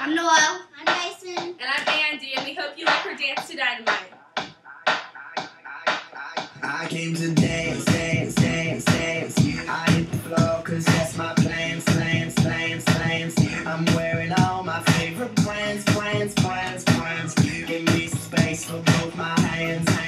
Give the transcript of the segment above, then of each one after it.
I'm Noelle. I'm Dyson. And I'm Andy, and we hope you like her dance to Dynamite. I came to dance, dance, dance, dance. I hit the floor cause that's my plan, slams, slams, slams. I'm wearing all my favorite brands, brands, brands, brands. Give me space for both my hands. hands.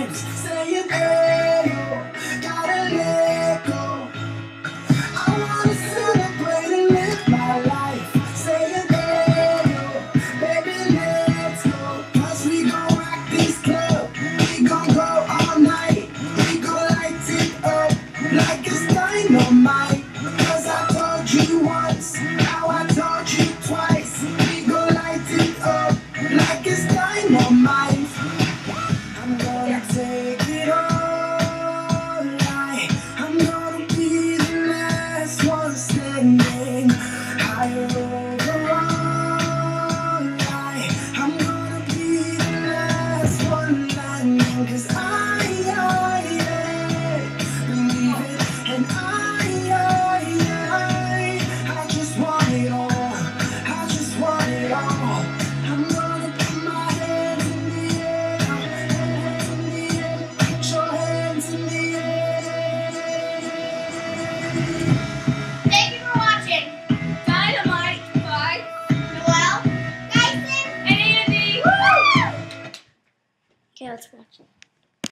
times. Say it, girl. cause I Okay, let's watch it.